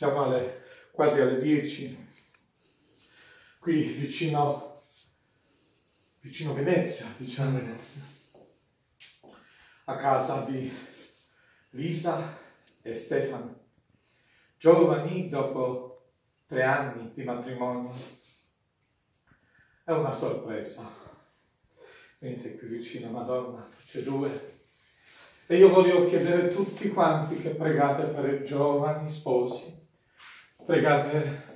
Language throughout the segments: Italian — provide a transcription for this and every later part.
siamo alle, quasi alle 10, qui vicino, vicino Venezia, diciamo, Venezia, a casa di Lisa e Stefano, giovani dopo tre anni di matrimonio. È una sorpresa. Vedete qui vicino Madonna, tutte e due. E io voglio chiedere a tutti quanti che pregate per i giovani sposi, pregate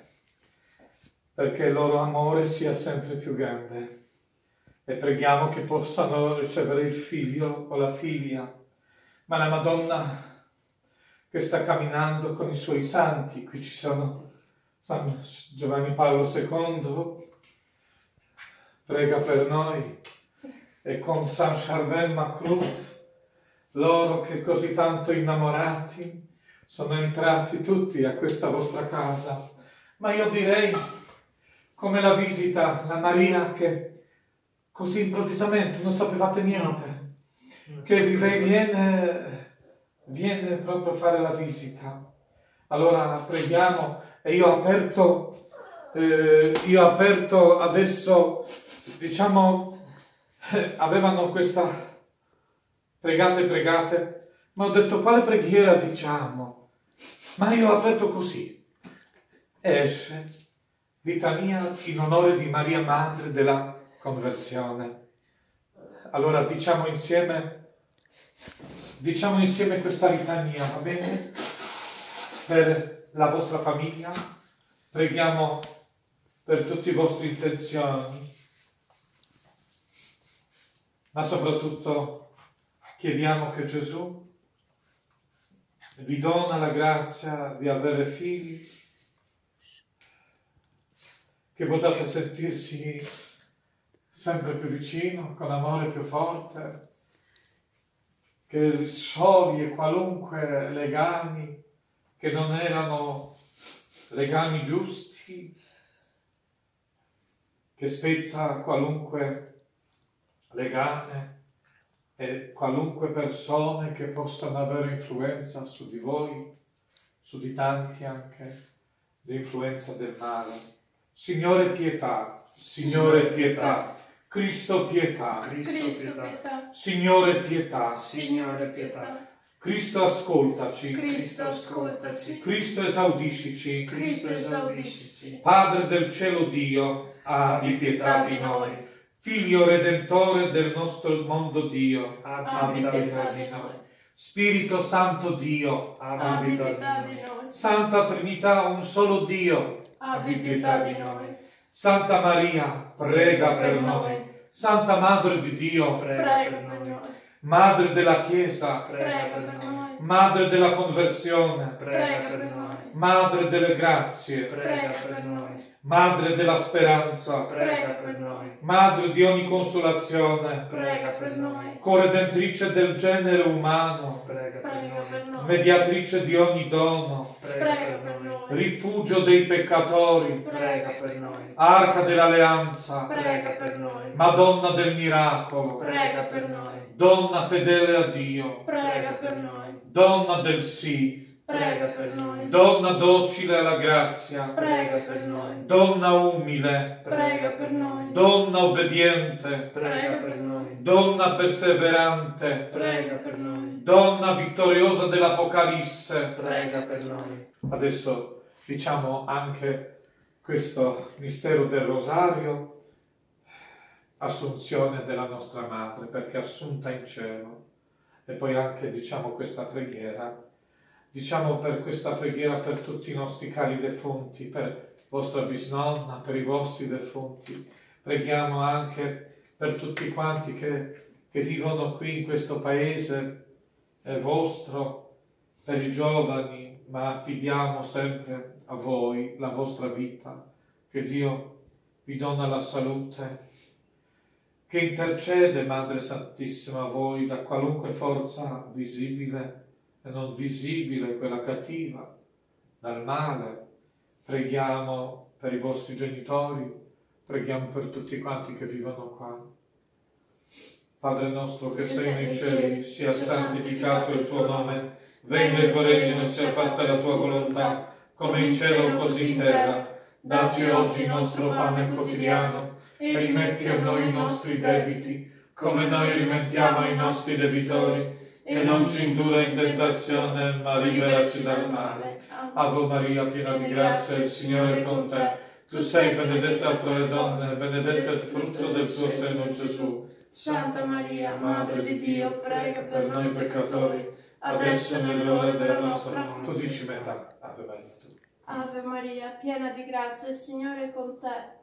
perché il loro amore sia sempre più grande e preghiamo che possano ricevere il figlio o la figlia. Ma la Madonna che sta camminando con i suoi santi, qui ci sono San Giovanni Paolo II, prega per noi, e con San Charbel Maclou, loro che così tanto innamorati sono entrati tutti a questa vostra casa. Ma io direi come la visita, la Maria che così improvvisamente non sapevate niente, che vi viene, viene proprio a fare la visita. Allora preghiamo e io ho aperto, eh, io ho aperto adesso, diciamo, eh, avevano questa pregate, pregate, ma ho detto quale preghiera diciamo? Ma io ho aperto così. Esce litania in onore di Maria Madre della conversione. Allora diciamo insieme, diciamo insieme questa litania, va bene? Per la vostra famiglia, preghiamo per tutte le vostre intenzioni, ma soprattutto chiediamo che Gesù vi dona la grazia di avere figli che potete sentirsi sempre più vicino, con amore più forte, che scioglie qualunque legami che non erano legami giusti, che spezza qualunque legame e qualunque persone che possano avere influenza su di voi, su di tanti anche, l'influenza del male. Signore pietà, Signore pietà, Cristo pietà, Cristo pietà, Signore pietà, Signore pietà, Cristo ascoltaci, Cristo ascoltaci, Cristo esaudiscici, Cristo esaudiscici, Padre del cielo Dio, abbi pietà di noi, Figlio Redentore del nostro mondo Dio, abbi pietà di noi, Spirito Santo Dio, abbi pietà di noi, Santa Trinità, un solo Dio, abbi pietà di noi, Santa Maria, prega per noi. Santa Madre di Dio, prega per noi, Madre della Chiesa, prega per noi, Madre della conversione, prega per noi, Madre delle grazie, prega per noi, Madre della speranza, prega per noi, Madre di ogni consolazione, prega per noi, corredentrice del genere umano, prega per noi, mediatrice di ogni dono, prega per noi, rifugio dei peccatori, prega per noi, arca dell'alleanza, prega per noi, Madonna del miracolo, prega per noi, donna fedele a Dio, prega per noi, donna del sì, prega per noi, donna docile alla grazia, prega per noi, donna umile, prega per noi, donna obbediente, prega per noi, donna perseverante, prega per noi, donna vittoriosa dell'Apocalisse. prega per noi, Adesso diciamo anche questo mistero del rosario, assunzione della nostra madre, perché assunta in cielo. E poi anche diciamo questa preghiera, diciamo per questa preghiera per tutti i nostri cari defunti, per vostra bisnonna, per i vostri defunti. Preghiamo anche per tutti quanti che, che vivono qui in questo paese. Eh, vostro, per i giovani, ma affidiamo sempre a voi la vostra vita, che Dio vi dona la salute, che intercede, Madre Santissima, a voi da qualunque forza visibile non visibile, quella cattiva, dal male. Preghiamo per i vostri genitori, preghiamo per tutti quanti che vivono qua. Padre nostro che sei nei cieli, sia santificato il tuo nome, venga il tuo regno, sia fatta la tua volontà, come in cielo così in terra. Dacci oggi il nostro pane quotidiano e rimetti a noi i nostri debiti, come noi rimettiamo ai nostri debitori, e non ci indurre in tentazione, ma liberaci dal male. Ave Maria, piena di grazia, il Signore è con te. Tu sei benedetta fra le donne, e benedetto è il frutto del tuo seno, Gesù. Santa Maria, Madre di Dio, prega per noi peccatori, adesso è nell'ora della nostra morte. Tu dici metà, Ave Maria. tu. Ave Maria, piena di grazia, il Signore è con te.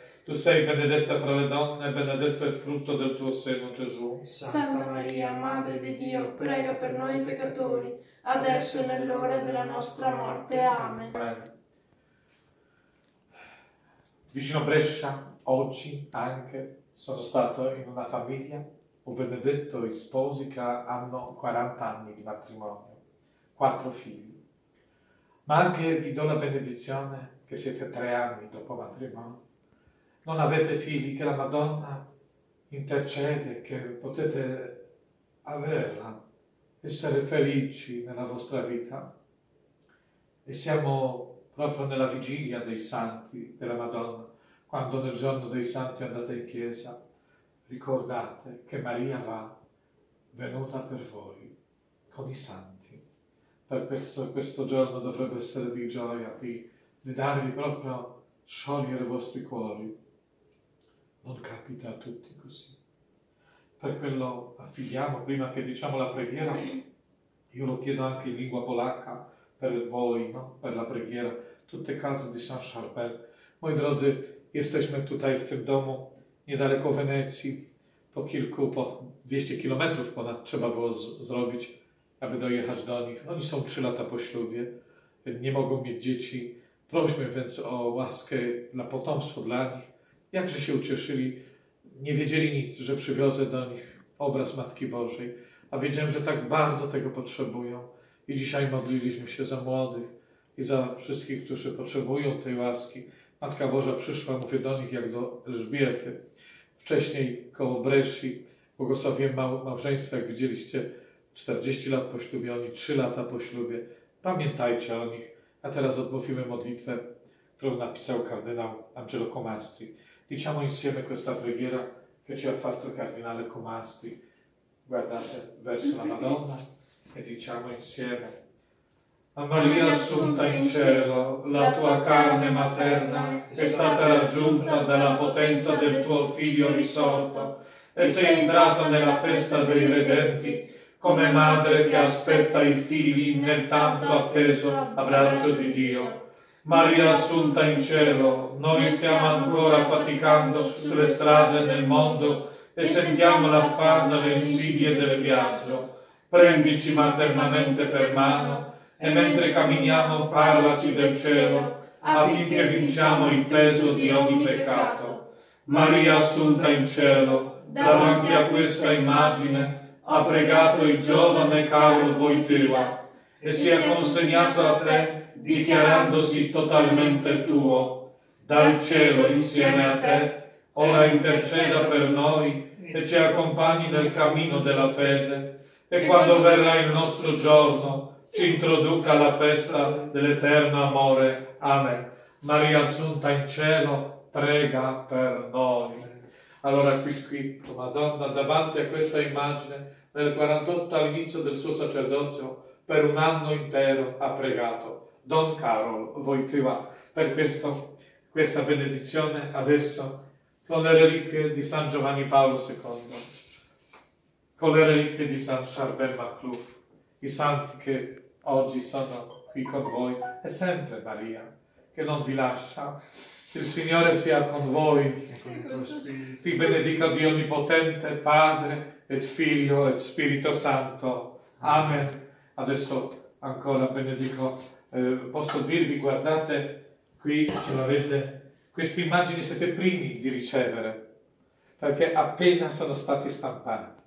Tu sei benedetta fra le donne e benedetto è il frutto del tuo seno, Gesù. Santa Maria, Madre di Dio, prega per noi peccatori, adesso è nell'ora della nostra morte. Amen. Amen. Vicino Brescia, oggi anche, sono stato in una famiglia, ho benedetto i sposi che hanno 40 anni di matrimonio, quattro figli. Ma anche vi do la benedizione che siete tre anni dopo matrimonio non avete figli, che la Madonna intercede, che potete averla, essere felici nella vostra vita. E siamo proprio nella vigilia dei santi della Madonna, quando nel giorno dei santi andate in chiesa, ricordate che Maria va venuta per voi con i santi. Per questo questo giorno dovrebbe essere di gioia, di, di darvi proprio sciogliere i vostri cuori non capita a tutti così. Per quello affidiamo, prima che diciamo la preghiera, io lo chiedo anche in lingua polacca per voi, no? per la preghiera, tutte case di San Charbel. Moi drodzy, jesteśmy tutaj w tym domu niedaleko Wenecji. Po kilku, po 200 kilometrów ponad trzeba było zrobić, aby dojechać do nich. Oni są trzy lata po ślubie, nie mogą mieć dzieci. Prośmy więc o łaskę dla potomstwa dla nich. Jakże się ucieszyli, nie wiedzieli nic, że przywiozę do nich obraz Matki Bożej, a wiedziałem, że tak bardzo tego potrzebują. I dzisiaj modliliśmy się za młodych i za wszystkich, którzy potrzebują tej łaski. Matka Boża przyszła, mówię do nich jak do Elżbiety. Wcześniej koło Bresci błogosławiłem mał, małżeństwo, jak widzieliście, 40 lat po ślubie, oni 3 lata po ślubie. Pamiętajcie o nich. A teraz odmówimy modlitwę, którą napisał kardynał Angelo Comastri. Diciamo insieme questa preghiera che ci ha fatto il cardinale Comasti. Guardate verso la Madonna e diciamo insieme. A Maria assunta in cielo, la tua carne materna è stata raggiunta dalla potenza del tuo Figlio risorto e sei entrata nella festa dei redenti come madre che aspetta i figli nel tanto atteso abbraccio di Dio. Maria assunta in cielo, noi stiamo ancora faticando sulle strade del mondo e sentiamo l'affanno e le insidie del viaggio. Prendici maternamente per mano e mentre camminiamo parlaci del cielo affinché vinciamo il peso di ogni peccato. Maria assunta in cielo, davanti a questa immagine, ha pregato il giovane Carlo Wojtyła e si è consegnato a te dichiarandosi totalmente tuo. Dal cielo insieme a te, ora interceda per noi e ci accompagni nel cammino della fede e quando verrà il nostro giorno ci introduca alla festa dell'eterno amore. Amen. Maria Assunta in cielo, prega per noi. Allora qui scritto, Madonna, davanti a questa immagine, nel 48 all'inizio del suo sacerdozio, per un anno intero ha pregato. Don Carol Wojtyła, per questo, questa benedizione adesso con le reliquie di San Giovanni Paolo II, con le reliquie di San Charbel Macluf, i santi che oggi sono qui con voi, e sempre Maria, che non vi lascia. Il Signore sia con voi, E con il tuo spirito. vi benedica Dio Onnipotente, Padre, et Figlio, et Spirito Santo. Amen. Adesso ancora benedico. Eh, posso dirvi, guardate Qui ce l'avete, queste immagini siete primi di ricevere, perché appena sono stati stampati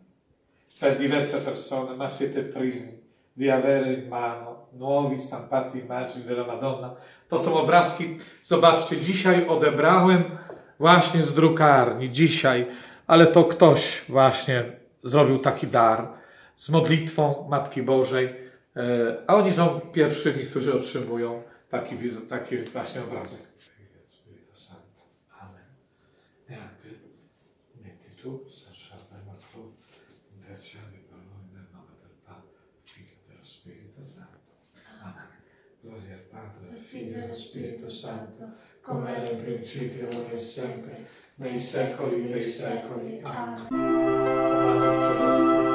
per diverse persone, ma siete primi di avere in mano nowi stampati immagini della Madonna. To są obrazki, zobaczcie, dzisiaj odebrałem właśnie z drukarni, dzisiaj, ale to ktoś właśnie zrobił taki dar z modlitwą Matki Bożej, a oni są pierwszymi, którzy otrzymują taki, taki właśnie obrazek. Amen. Jakby metti tu, lasciate ma tu, intercedi per noi nel nome del Padre, Figlio e dello Spirito Santo. Amen. Gloria al Padre, al Figlio e allo Spirito Santo, come era in principio, ora e sempre, nei secoli dei secoli. Amen. Amen.